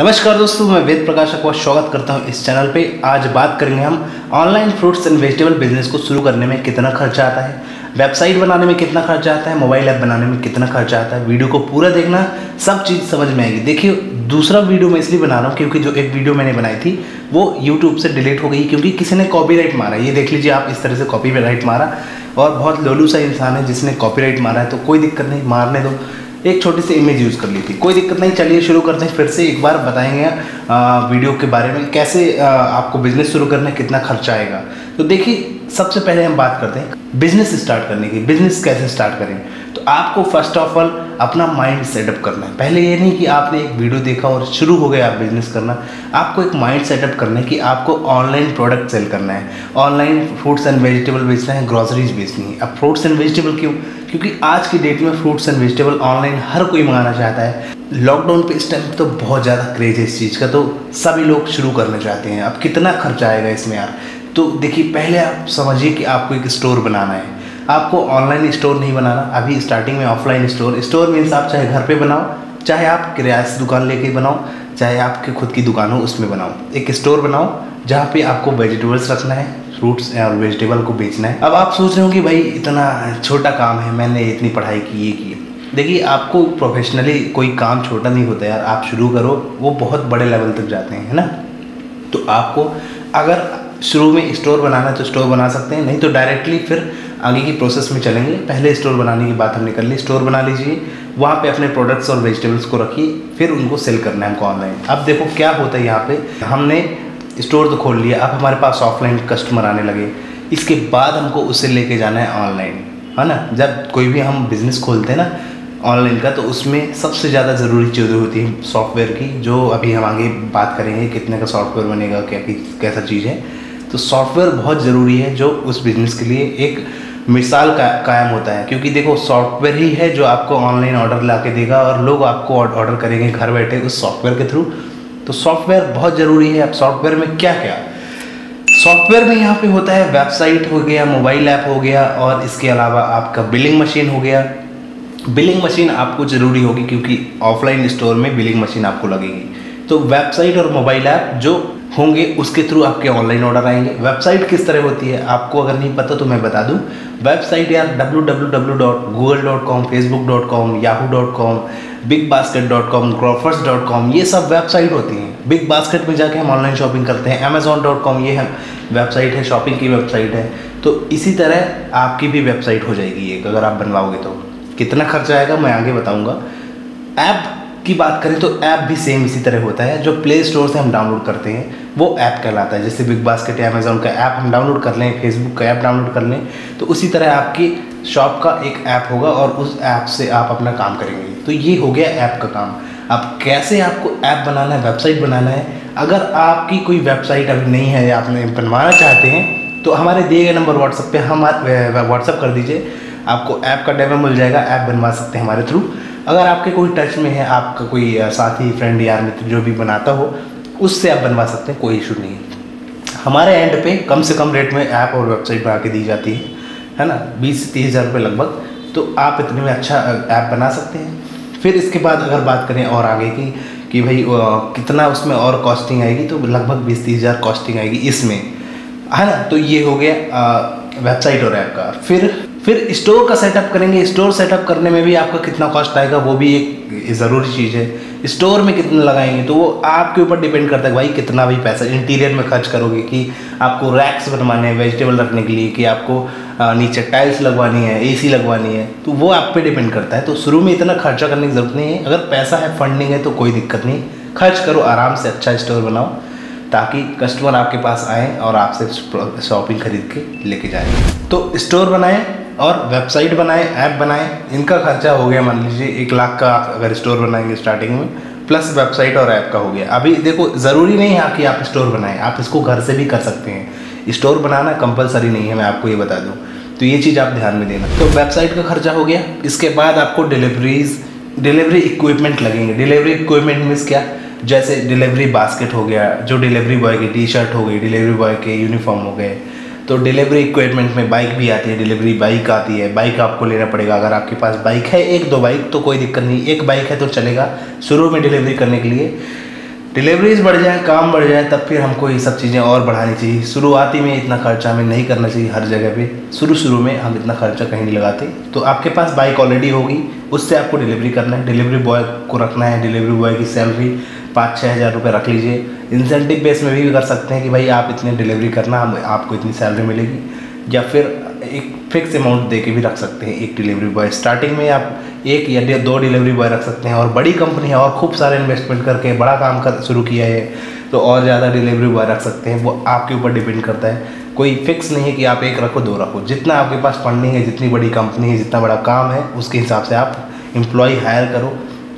नमस्कार दोस्तों, मैं वेद प्रकाश का स्वागत करता हूँ इस चैनल पे। आज बात करेंगे हम online fruits and vegetable business को शुरू करने में कितना खर्चा आता है, वेबसाइट बनाने में कितना खर्चा आता है, मोबाइल ऐप बनाने में कितना खर्चा आता है। वीडियो को पूरा देखना, सब चीज़ समझ में आएगी। देखिए, दूसरा वीडियो मैं इसलिए बना रहा हूँ क्योंकि जो एक वीडियो मैंने बनाई थी, वो यूट्यूब से डिलीट हो गई क्योंकि किसी ने कॉपीराइट मारा। ये देख लीजिए, आप इस तरह से कॉपीराइट मारा और बहुत लोलू सा इंसान है जिसने कॉपीराइट मारा है तो कोई दिक्कत नहीं, मारने दो। एक छोटी सी इमेज यूज़ कर ली थी। कोई दिक्कत नहीं चलिए शुरू करते हैं। फिर से एक बार बताएँगे आ, वीडियो के बारे में कैसे आ, आपको बिज़नेस शुरू करने कितना खर्चा आएगा। तो देखिए सबसे पहले हम बात करते हैं बिज़नेस स्टार्ट करने की। बिज़नेस कैसे स्टार्ट करें? तो आपको फ़र्स्ट ऑफ़ ऑल अपना माइंड सेटअप करना है। पहले ये नहीं कि आपने एक वीडियो देखा और शुरू हो गया आप बिज़नेस करना। आपको एक माइंड सेटअप करना है कि आपको ऑनलाइन प्रोडक्ट सेल करना है। ऑनलाइन फ्रूट्स एंड वेजिटेबल बेचना है ग्रॉसरीज बेचनी है। अब फ्रूट्स एंड वेजिटेबल क्यों? क्योंकि आज की डेट में फ्रूट्स एंड वेजिटेबल ऑनलाइन हर कोई मंगाना चाहता है। लॉकडाउन पे इस टाइम तो बहुत ज़्यादा क्रेज है इस चीज़ का तो सभी लोग शुरू करना चाहते हैं। अब कितना खर्चा आएगा इसमें यार? तो देखिए, पहले आप समझिए कि आपको एक स्टोर बनाना है। आपको ऑनलाइन स्टोर नहीं बनाना, अभी स्टार्टिंग में ऑफलाइन स्टोर स्टोर मीन्स आप चाहे घर पे बनाओ, चाहे आप किराया से दुकान लेके बनाओ, चाहे आपकी खुद की दुकान हो, उसमें बनाओ। एक स्टोर बनाओ, जहाँ पे आपको वेजिटेबल्स रखना है फ्रूट्स और वेजिटेबल को बेचना है। अब आप सोच रहे हो कि भाई, इतना छोटा काम है, मैंने इतनी पढ़ाई की, ये की। देखिए, आपको प्रोफेशनली कोई काम छोटा नहीं होता यार। आप शुरू करो, वो बहुत बड़े लेवल तक जाते हैं, है ना? तो आपको अगर शुरू में स्टोर बनाना तो स्टोर बना सकते हैं, नहीं तो डायरेक्टली फिर आगे की प्रोसेस में चलेंगे। पहले स्टोर बनाने की बात हमने कर ली। स्टोर बना लीजिए। वहाँ पे अपने प्रोडक्ट्स और वेजिटेबल्स को रखिए। फिर उनको सेल करना है हमको ऑनलाइन अब देखो क्या होता है यहाँ पे। हमने स्टोर तो खोल लिया। अब हमारे पास ऑफलाइन कस्टमर आने लगे। इसके बाद हमको उसे लेके जाना है ऑनलाइन है ना? जब कोई भी हम बिज़नेस खोलते हैं ना ऑनलाइन का तो उसमें सबसे ज़्यादा ज़रूरी चीज़ें होती हैं सॉफ्टवेयर की, जो अभी हम आगे बात करेंगे, कितने का सॉफ्टवेयर बनेगा, क्या कैसा चीज़ है। तो सॉफ्टवेयर बहुत ज़रूरी है जो उस बिज़नेस के लिए एक मिसाल का, कायम होता है। क्योंकि देखो सॉफ्टवेयर ही है जो आपको ऑनलाइन ऑर्डर ला के देगा और लोग आपको ऑर्डर करेंगे घर बैठे उस सॉफ्टवेयर के थ्रू तो सॉफ्टवेयर बहुत ज़रूरी है। अब सॉफ्टवेयर में क्या क्या? सॉफ्टवेयर में यहाँ पे होता है वेबसाइट हो गया मोबाइल ऐप हो गया और इसके अलावा आपका बिलिंग मशीन हो गया। बिलिंग मशीन आपको ज़रूरी होगी क्योंकि ऑफलाइन स्टोर में बिलिंग मशीन आपको लगेगी। तो वेबसाइट और मोबाइल ऐप जो होंगे, उसके थ्रू आपके ऑनलाइन ऑर्डर आएँगे। वेबसाइट किस तरह होती है, आपको अगर नहीं पता तो मैं बता दूँ। वेबसाइट यार W W W dot Google dot com Facebook dot com Yahoo dot com Big Basket dot com Grofers dot com ये सब वेबसाइट होती हैं। बिग बास्केट में जाके हम ऑनलाइन शॉपिंग करते हैं। अमेजोन डॉट कॉम ये वेबसाइट है शॉपिंग की वेबसाइट है। तो इसी तरह आपकी भी वेबसाइट हो जाएगी एक, अगर आप बनवाओगे तो। कितना खर्चा आएगा, मैं आगे बताऊँगा। ऐप की बात करें तो ऐप भी सेम इसी तरह होता है, जो प्ले स्टोर से हम डाउनलोड करते हैं। वो ऐप कहलाता है। जैसे बिग बास्केट या अमेजोन का ऐप हम डाउनलोड कर लें फेसबुक का ऐप डाउनलोड कर लें तो उसी तरह आपकी शॉप का एक ऐप होगा और उस ऐप से आप अपना काम करेंगे। तो ये हो गया ऐप का काम। अब कैसे आपको ऐप बनाना है वेबसाइट बनाना है? अगर आपकी कोई वेबसाइट अभी नहीं है या आपने बनवाना चाहते हैं तो हमारे दिए गए नंबर व्हाट्सअप पे हम व्हाट्सअप कर दीजिए। आपको ऐप का डेमो मिल जाएगा, ऐप बनवा सकते हैं हमारे थ्रू अगर आपके कोई टच में है, आपका कोई साथी फ्रेंड यार मित्र जो भी बनाता हो उससे आप बनवा सकते हैं, कोई इशू नहीं है। हमारे एंड पे कम से कम रेट में ऐप और वेबसाइट बना के दी जाती है है ना? बीस से तीस हज़ार रुपये लगभग तो आप इतने में अच्छा ऐप बना सकते हैं। फिर इसके बाद अगर बात करें और आगे की, कि भाई कितना उसमें और कॉस्टिंग आएगी तो लगभग बीस तीस हज़ार कॉस्टिंग आएगी इसमें, है ना? तो ये हो गया वेबसाइट और ऐप का। फिर फिर स्टोर का सेटअप करेंगे, स्टोर सेटअप करने में भी आपका कितना कॉस्ट आएगा, वो भी एक ज़रूरी चीज़ है। स्टोर में कितना लगाएँगे तो वो आपके ऊपर डिपेंड करता है भाई कितना भी पैसा इंटीरियर में खर्च करोगे कि आपको रैक्स बनवाने हैं वेजिटेबल रखने के लिए, कि आपको नीचे टाइल्स लगवानी है एसी लगवानी है तो वो आप पे डिपेंड करता है। तो शुरू में इतना खर्चा करने की ज़रूरत नहीं है। अगर पैसा है फंडिंग है तो कोई दिक्कत नहीं। खर्च करो, आराम से अच्छा स्टोर बनाओ, ताकि कस्टमर आपके पास आए और आपसे शॉपिंग खरीद के लेके जाए। तो स्टोर बनाएँ और वेबसाइट बनाएँ ऐप बनाएँ, इनका खर्चा हो गया मान लीजिए एक लाख का अगर स्टोर बनाएँगे स्टार्टिंग में प्लस वेबसाइट और ऐप का हो गया। अभी देखो, ज़रूरी नहीं है कि आप स्टोर बनाएँ, आप इसको घर से भी कर सकते हैं। स्टोर बनाना कंपलसरी नहीं है, मैं आपको ये बता दूँ। तो ये चीज़ आप ध्यान में देना। तो वेबसाइट का खर्चा हो गया, इसके बाद आपको डिलीवरीज डिलीवरी इक्विपमेंट लगेंगे। डिलीवरी इक्विपमेंट मीन्स क्या? जैसे डिलीवरी बास्केट हो गया, जो डिलीवरी बॉय की टी शर्ट हो गई डिलीवरी बॉय के यूनिफॉर्म हो गए। तो डिलीवरी इक्विपमेंट में बाइक भी आती है डिलीवरी बाइक आती है। बाइक आपको लेना पड़ेगा। अगर आपके पास बाइक है, एक दो बाइक तो कोई दिक्कत नहीं। एक बाइक है तो चलेगा शुरू में डिलीवरी करने के लिए। डिलीवरीज बढ़ जाए, काम बढ़ जाए, तब फिर हमको ये सब चीज़ें और बढ़ानी चाहिए। शुरुआती में इतना खर्चा हमें नहीं करना चाहिए हर जगह पे। शुरू शुरू में हम इतना खर्चा कहीं नहीं लगाते। तो आपके पास बाइक ऑलरेडी होगी। उससे आपको डिलीवरी करना है। डिलीवरी बॉय को रखना है। डिलीवरी बॉय की सैलरी पाँच छः हज़ार रुपये रख लीजिए। इंसेंटिव बेस में भी कर सकते हैं कि भाई आप इतनी डिलीवरी करना हम आपको इतनी सैलरी मिलेगी। या फिर एक फिक्स अमाउंट दे के भी रख सकते हैं एक डिलीवरी बॉय स्टार्टिंग में आप एक या दो डिलीवरी बॉय रख सकते हैं और बड़ी कंपनी है और खूब सारे इन्वेस्टमेंट करके बड़ा काम कर शुरू किया है तो और ज़्यादा डिलीवरी बॉय रख सकते हैं। वो आपके ऊपर डिपेंड करता है। कोई फिक्स नहीं है कि आप एक रखो, दो रखो। जितना आपके पास फंडिंग है, जितनी बड़ी कंपनी है, जितना बड़ा काम है, उसके हिसाब से आप एम्प्लॉय हायर करो।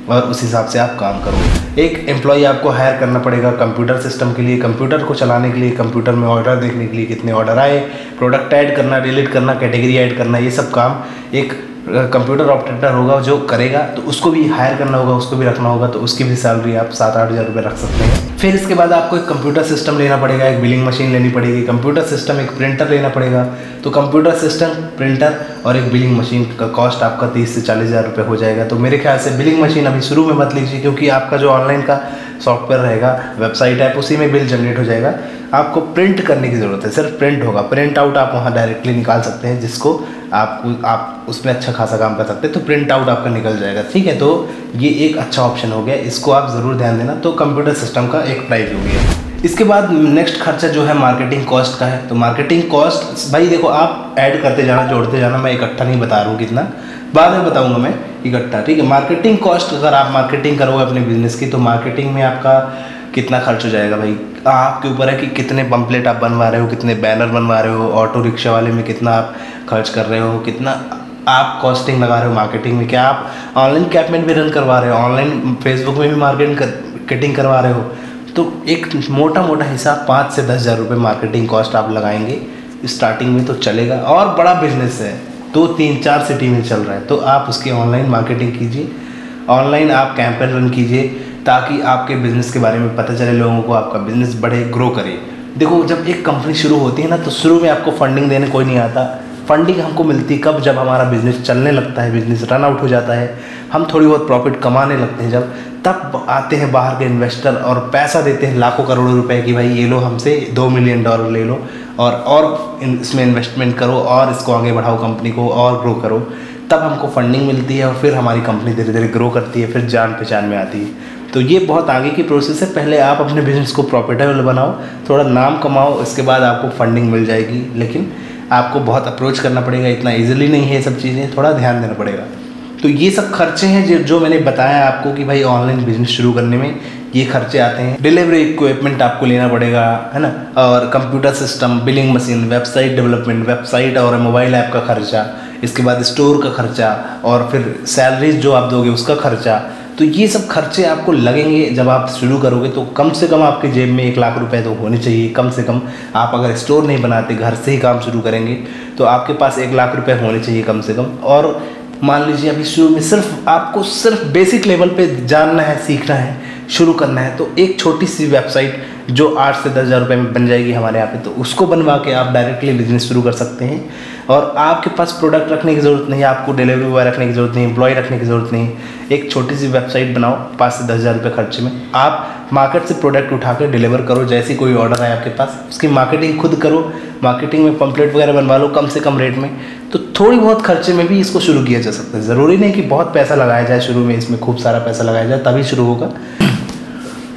और उस हिसाब से आप काम करो एक एम्प्लॉय आपको हायर करना पड़ेगा कंप्यूटर सिस्टम के लिए कंप्यूटर को चलाने के लिए कंप्यूटर में ऑर्डर देखने के लिए कितने ऑर्डर आए प्रोडक्ट ऐड करना डिलीट करना कैटेगरी ऐड करना, ये सब काम एक कंप्यूटर ऑपरेटर होगा जो करेगा तो उसको भी हायर करना होगा, उसको भी रखना होगा तो उसकी भी सैलरी आप सात आठ हज़ार रुपये रख सकते हैं। फिर इसके बाद आपको एक कंप्यूटर सिस्टम लेना पड़ेगा, एक बिलिंग मशीन लेनी पड़ेगी। कंप्यूटर सिस्टम एक प्रिंटर लेना पड़ेगा तो कंप्यूटर सिस्टम प्रिंटर और एक बिलिंग मशीन का कॉस्ट आपका तीस से चालीस हज़ार रुपये हो जाएगा। तो मेरे ख्याल से बिलिंग मशीन अभी शुरू में मत लीजिए, क्योंकि आपका जो ऑनलाइन का सॉफ्टवेयर रहेगा वेबसाइट ऐप उसी में बिल जनरेट हो जाएगा। आपको प्रिंट करने की ज़रूरत है, सिर्फ़ प्रिंट होगा। प्रिंट आउट आप वहाँ डायरेक्टली निकाल सकते हैं, जिसको आप आप उसमें अच्छा खासा काम कर सकते हैं तो प्रिंट आउट आपका निकल जाएगा। ठीक है तो ये एक अच्छा ऑप्शन हो गया। इसको आप ज़रूर ध्यान देना। तो कंप्यूटर सिस्टम का एक प्राइस हो गया। इसके बाद नेक्स्ट खर्चा जो है मार्केटिंग कॉस्ट का है। तो मार्केटिंग कॉस्ट भाई देखो, आप ऐड करते जाना, जोड़ते जाना, मैं इकट्ठा नहीं बता रहा हूँ कितना। बाद में बताऊँगा मैं इकट्ठा, ठीक है? मार्केटिंग कॉस्ट अगर आप मार्केटिंग करोगे अपने बिज़नेस की तो मार्केटिंग में आपका कितना खर्च हो जाएगा भाई? आपके ऊपर है कि कितने पम्पलेट आप बनवा रहे हो, कितने बैनर बनवा रहे हो ऑटो रिक्शा वाले में कितना आप खर्च कर रहे हो, कितना आप कॉस्टिंग लगा रहे हो मार्केटिंग में? क्या आप ऑनलाइन कैपमेंट भी रन करवा रहे हो? ऑनलाइन फेसबुक में भी मार्केटिंग करवा रहे हो? तो एक मोटा मोटा हिसाब पाँच से दस हज़ार रुपये मार्केटिंग कॉस्ट आप लगाएँगे स्टार्टिंग में तो चलेगा और बड़ा बिज़नेस है। दो, तीन, चार सिटी में चल रहा है। तो आप उसकी ऑनलाइन मार्केटिंग कीजिए ऑनलाइन आप कैंपेन रन कीजिए, ताकि आपके बिज़नेस के बारे में पता चले, लोगों को आपका बिज़नेस बढ़े ग्रो करे। देखो, जब एक कंपनी शुरू होती है ना तो शुरू में आपको फंडिंग देने कोई नहीं आता। फंडिंग हमको मिलती कब? जब हमारा बिज़नेस चलने लगता है बिज़नेस रन आउट हो जाता है, हम थोड़ी बहुत प्रॉफिट कमाने लगते हैं जब, तब आते हैं बाहर के इन्वेस्टर और पैसा देते हैं लाखों करोड़ों रुपए कि, भाई, ये लो हमसे, दो मिलियन डॉलर ले लो और और इसमें इन्वेस्टमेंट करो और इसको आगे बढ़ाओ कंपनी को और ग्रो करो। तब हमको फंडिंग मिलती है और फिर हमारी कंपनी धीरे धीरे ग्रो करती है, फिर जान पहचान में आती है। तो ये बहुत आगे की प्रोसेस है। पहले आप अपने बिज़नेस को प्रॉफिटेबल बनाओ, थोड़ा नाम कमाओ इसके बाद आपको फंडिंग मिल जाएगी। लेकिन आपको बहुत अप्रोच करना पड़ेगा, इतना ईजिली नहीं है सब चीज़ें, थोड़ा ध्यान देना पड़ेगा। तो ये सब खर्चे हैं जो जो मैंने बताया आपको कि भाई ऑनलाइन बिज़नेस शुरू करने में ये खर्चे आते हैं। डिलीवरी इक्विपमेंट आपको लेना पड़ेगा, है ना? और computer system billing machine website development website और मोबाइल ऐप का खर्चा, इसके बाद स्टोर का खर्चा और फिर सैलरीज जो आप दोगे उसका खर्चा। तो ये सब खर्चे आपको लगेंगे जब आप शुरू करोगे तो कम से कम आपके जेब में एक लाख रुपए तो होने चाहिए, कम से कम। आप अगर स्टोर नहीं बनाते, घर से ही काम शुरू करेंगे तो आपके पास एक लाख रुपए होने चाहिए कम से कम। और मान लीजिए अभी शुरू में सिर्फ़, आपको सिर्फ़ बेसिक लेवल पर जानना है, सीखना है, शुरू करना है तो एक छोटी सी वेबसाइट जो आठ से दस हज़ार रुपये में बन जाएगी हमारे यहाँ पे तो उसको बनवा के आप डायरेक्टली बिज़नेस शुरू कर सकते हैं। और आपके पास प्रोडक्ट रखने की ज़रूरत नहीं, आपको डिलीवरी बॉय रखने की ज़रूरत नहीं एम्प्लॉय रखने की ज़रूरत नहीं। एक छोटी सी वेबसाइट बनाओ, पाँच से दस हज़ार रुपये खर्चे में। आप मार्केट से प्रोडक्ट उठा कर डिलीवर करो, जैसी कोई ऑर्डर है आपके पास, उसकी मार्केटिंग खुद करो। मार्केटिंग में पम्पलेट वगैरह बनवा लो कम से कम रेट में। तो थोड़ी बहुत खर्चे में भी इसको शुरू किया जा सकता है। ज़रूरी नहीं कि बहुत पैसा लगाया जाए शुरू में, इसमें खूब सारा पैसा लगाया जाए, तभी शुरू होगा।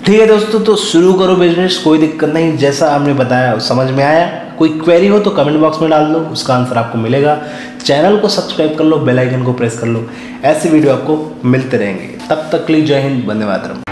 ठीक है दोस्तों तो शुरू करो बिज़नेस कोई दिक्कत नहीं। जैसा आपने बताया, समझ में आया। कोई क्वेरी हो तो कमेंट बॉक्स में डाल दो, उसका आंसर आपको मिलेगा। चैनल को सब्सक्राइब कर लो बेल आइकन को प्रेस कर लो। ऐसे वीडियो आपको मिलते रहेंगे। तब तक के लिए जय हिंद, वंदे मातरम।